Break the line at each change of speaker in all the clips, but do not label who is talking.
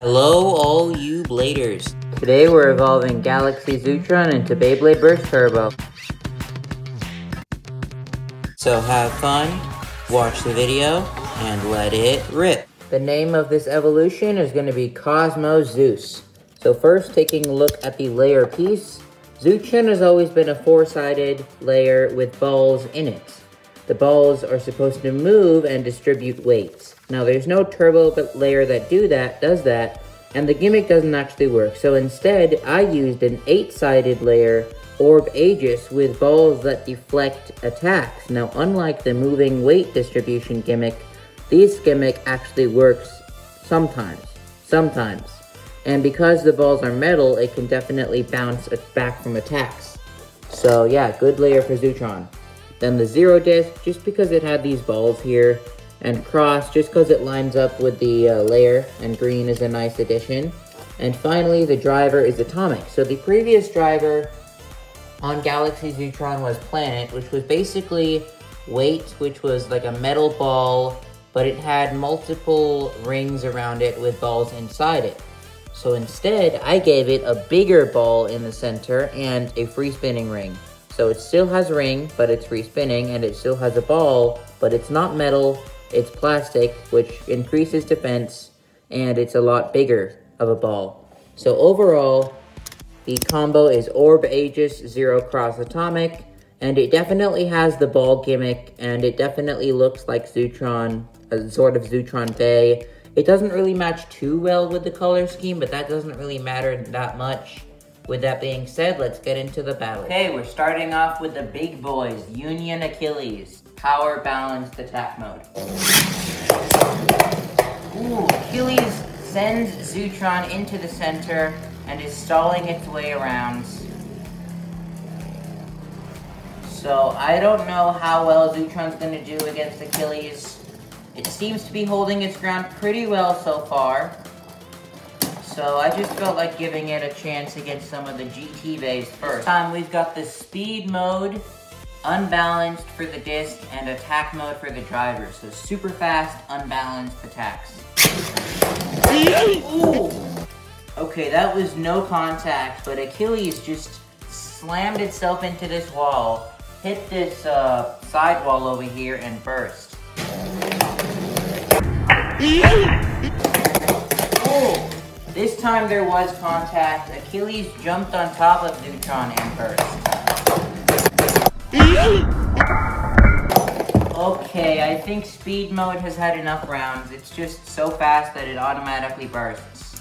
Hello, all you bladers.
Today we're evolving Galaxy Zeutron into Beyblade Burst Turbo.
So have fun, watch the video, and let it rip.
The name of this evolution is going to be Cosmo Zeus. So first, taking a look at the layer piece, Zeutron has always been a four-sided layer with balls in it. The balls are supposed to move and distribute weights. Now there's no turbo layer that do that, does that, and the gimmick doesn't actually work. So instead, I used an eight-sided layer, Orb Aegis, with balls that deflect attacks. Now unlike the moving weight distribution gimmick, this gimmick actually works sometimes. Sometimes. And because the balls are metal, it can definitely bounce back from attacks. So yeah, good layer for Zeutron. Then the Zero Disc, just because it had these balls here, and Cross, just because it lines up with the uh, layer, and Green is a nice addition. And finally, the driver is Atomic. So the previous driver on Galaxy Zeutron was Planet, which was basically Weight, which was like a metal ball, but it had multiple rings around it with balls inside it. So instead, I gave it a bigger ball in the center and a free spinning ring. So it still has a ring, but it's free spinning, and it still has a ball, but it's not metal, it's plastic, which increases defense, and it's a lot bigger of a ball. So overall, the combo is Orb Aegis Zero Cross Atomic, and it definitely has the ball gimmick, and it definitely looks like Zeutron, a sort of Zeutron Bay. It doesn't really match too well with the color scheme, but that doesn't really matter that much. With that being said, let's get into the battle. Okay, we're starting off with the big boys, Union Achilles. Power balanced attack mode. Ooh, Achilles sends Zeutron into the center and is stalling its way around. So I don't know how well Zeutron's going to do against Achilles. It seems to be holding its ground pretty well so far. So I just felt like giving it a chance against some of the GT bays first. This time we've got the speed mode, unbalanced for the disc, and attack mode for the driver. So super fast, unbalanced attacks. Ooh. Okay, that was no contact, but Achilles just slammed itself into this wall, hit this uh, side wall over here, and burst. Oh. This time there was contact. Achilles jumped on top of Zeutron and burst. okay, I think speed mode has had enough rounds. It's just so fast that it automatically bursts.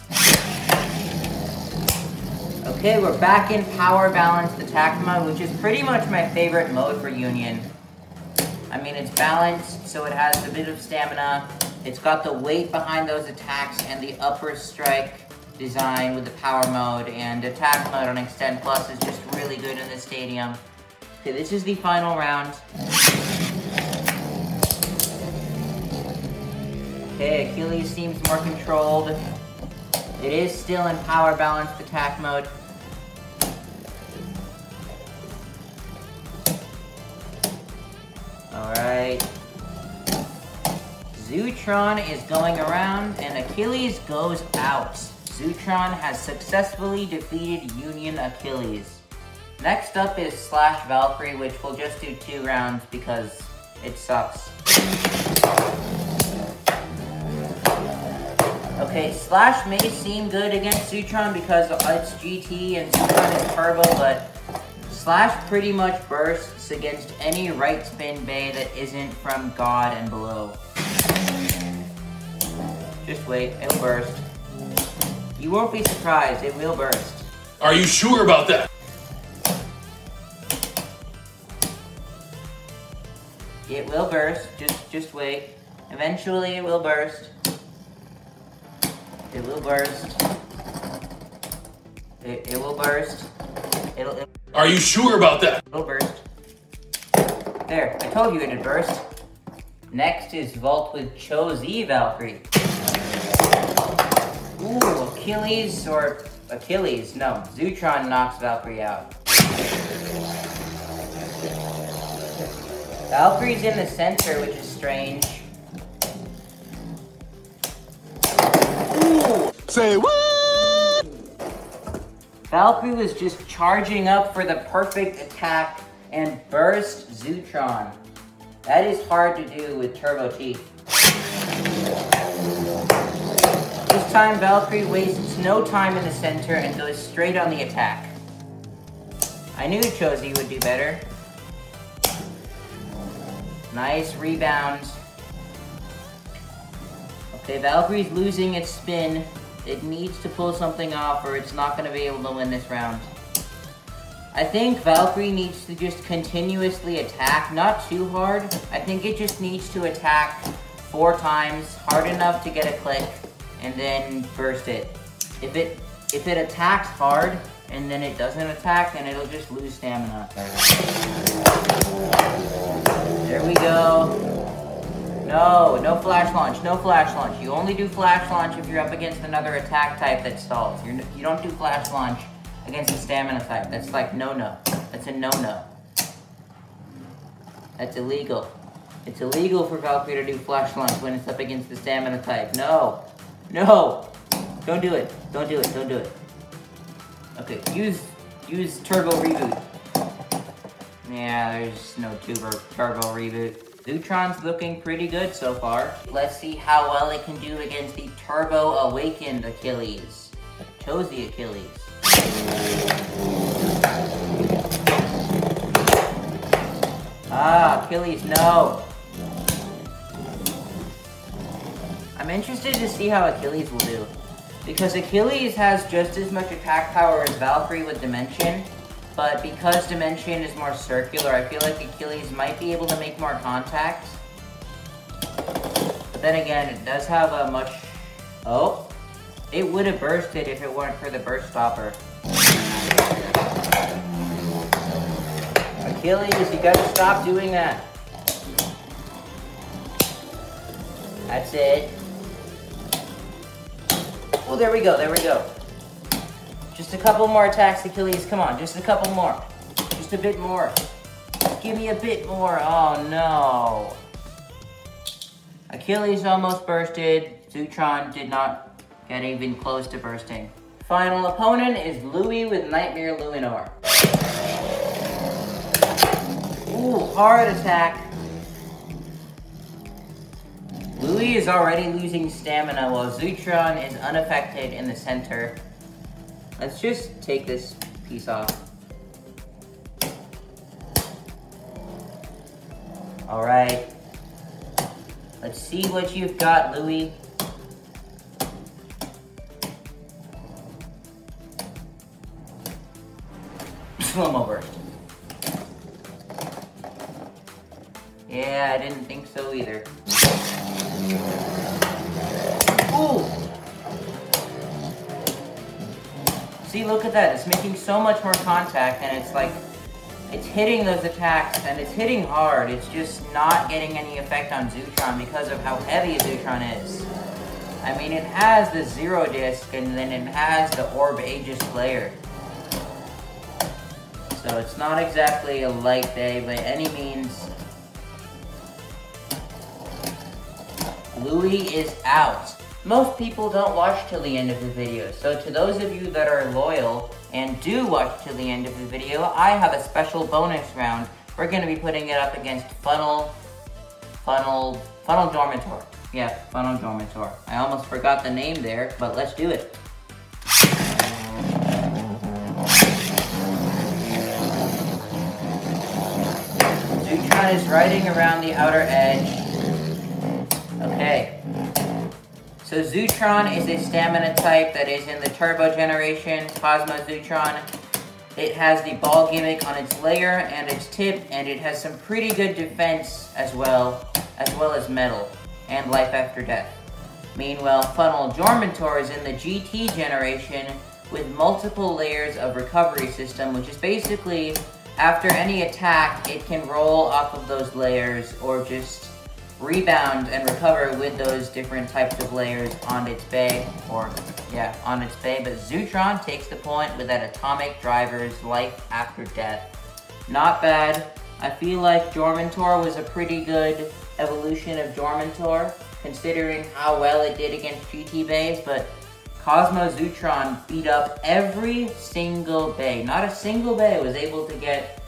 Okay, we're back in power balanced attack mode, which is pretty much my favorite mode for Union. I mean, it's balanced, so it has a bit of stamina. It's got the weight behind those attacks and the upper strike design with the power mode, and attack mode on Extend Plus is just really good in this stadium. Okay, this is the final round. Okay, Achilles seems more controlled. It is still in power balanced attack mode. Alright. Zeutron is going around and Achilles goes out. Zeutron has successfully defeated Union Achilles. Next up is Slash Valkyrie, which we'll just do two rounds because it sucks. Okay, Slash may seem good against Zeutron because it's GT and Zeutron is Turbo, but Slash pretty much bursts against any right spin bay that isn't from God and below. Just wait, it'll burst. You won't be surprised, it will burst.
Are you sure about that?
It will burst, just just wait. Eventually it will burst. It will burst. It, it will burst. It'll, it'll,
Are you sure about that?
It'll burst. There, I told you it'd burst. Next is Valt with Cho-Z Valkyrie. Ooh, Achilles or Achilles? No, Zeutron knocks Valkyrie out. Valkyrie's in the center, which is strange. Ooh,
Say what?
Valkyrie was just charging up for the perfect attack and burst Zeutron. That is hard to do with Turbo Teeth. This time Valkyrie wastes no time in the center and goes straight on the attack. I knew Cho-Z would do better. Nice rebound. Okay, Valkyrie's losing its spin. It needs to pull something off or it's not going to be able to win this round. I think Valkyrie needs to just continuously attack, not too hard. I think it just needs to attack four times, hard enough to get a click, and then burst it. If it if it attacks hard and then it doesn't attack, then it'll just lose stamina. There we go. No, no flash launch, no flash launch. You only do flash launch if you're up against another attack type that stalls. You're, you don't do flash launch against a stamina type. That's like no-no. That's a no-no. That's illegal. It's illegal for Valkyrie to do flash launch when it's up against the stamina type. No. No. Don't do it. Don't do it. Don't do it. Okay, use use turbo reboot. Yeah, there's no turbo turbo reboot. Zeutron's looking pretty good so far. Let's see how well it can do against the Turbo Awakened Achilles. Cho-Z Achilles. Ah, Achilles, no. I'm interested to see how Achilles will do. Because Achilles has just as much attack power as Valkyrie with Dimension, but because Dimension is more circular, I feel like Achilles might be able to make more contact. But then again, it does have a much... Oh! It would have bursted if it weren't for the burst stopper. Achilles, you gotta stop doing that. That's it. Oh, there we go, there we go. Just a couple more attacks, Achilles. Come on, just a couple more. Just a bit more. Give me a bit more. Oh, no. Achilles almost bursted. Zeutron did not get even close to bursting. Final opponent is Lui with Nightmare Luminor. Ooh, hard attack. Lui is already losing stamina while Zeutron is unaffected in the center. Let's just take this piece off. All right. Let's see what you've got, Lui. Slow-mo burst. Yeah, I didn't think so either. Look at that. It's making so much more contact, and it's like, it's hitting those attacks, and it's hitting hard. It's just not getting any effect on Zeutron because of how heavy Zeutron is. I mean, it has the Zero Disc, and then it has the Orb Aegis layer. So it's not exactly a light day by any means. Lui is out. Most people don't watch till the end of the video, so to those of you that are loyal and do watch till the end of the video, I have a special bonus round. We're to be putting it up against Funnel, Funnel, Funnel Dormitor. Yeah, Funnel Dormitor. I almost forgot the name there, but let's do it. Zeutron is riding around the outer edge. Okay, so Zeutron is a stamina type that is in the Turbo generation, Cosmo Zeutron. It has the ball gimmick on its layer and its tip, and it has some pretty good defense as well, as well as metal, and life after death. Meanwhile, Funnel Dormitor is in the GT generation with multiple layers of recovery system, which is basically, after any attack, it can roll off of those layers or just rebound and recover with those different types of layers on its bay, or yeah, on its bay. But Zeutron takes the point with that Atomic Driver's Life After Death. Not bad. I feel like Dormitor was a pretty good evolution of Dormitor, considering how well it did against GT bays, but Cosmo Zeutron beat up every single bay. Not a single bay was able to get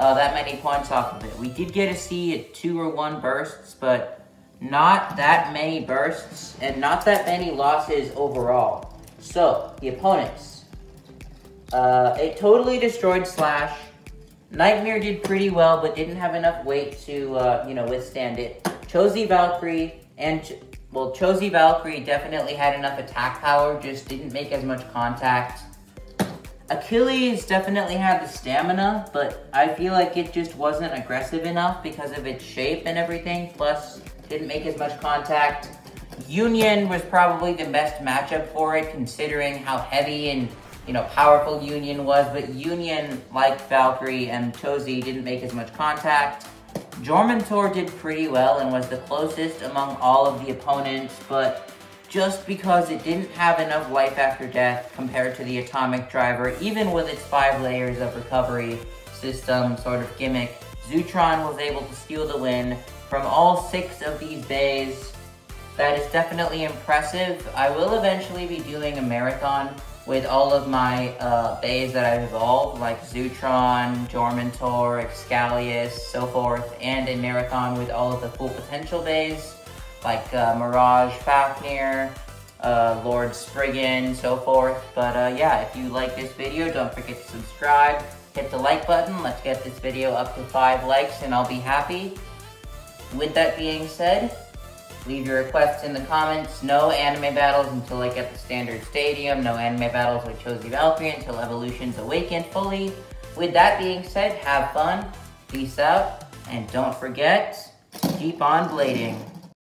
uh, that many points off of it. We did get to see two or one bursts, but not that many bursts and not that many losses overall. So, the opponents. Uh, it totally destroyed Slash. Nightmare did pretty well, but didn't have enough weight to, uh, you know, withstand it. Cho-Z Valkyrie and, well, Cho-Z Valkyrie definitely had enough attack power, just didn't make as much contact. Achilles definitely had the stamina, but I feel like it just wasn't aggressive enough because of its shape and everything, plus didn't make as much contact. Union was probably the best matchup for it, considering how heavy and you know powerful Union was, but Union, like Valkyrie and Cho-Z, didn't make as much contact. Jormuntor did pretty well and was the closest among all of the opponents, but just because it didn't have enough life after death compared to the atomic driver, even with its five layers of recovery system sort of gimmick, Zeutron was able to steal the win from all six of these bays. That is definitely impressive. I will eventually be doing a marathon with all of my uh, bays that I've evolved, like Zeutron, Jormuntor, Xcalius, so forth, and a marathon with all of the full potential bays like uh, Mirage Fafnir, uh, Lord Spriggan, so forth. But uh, yeah, if you like this video, don't forget to subscribe, hit the like button. Let's get this video up to 5 likes and I'll be happy. With that being said, leave your requests in the comments. No anime battles until I get the standard stadium. No anime battles with Cho-Z Valkyrie until Evolutions awakened fully. With that being said, have fun, peace out, and don't forget, keep on blading.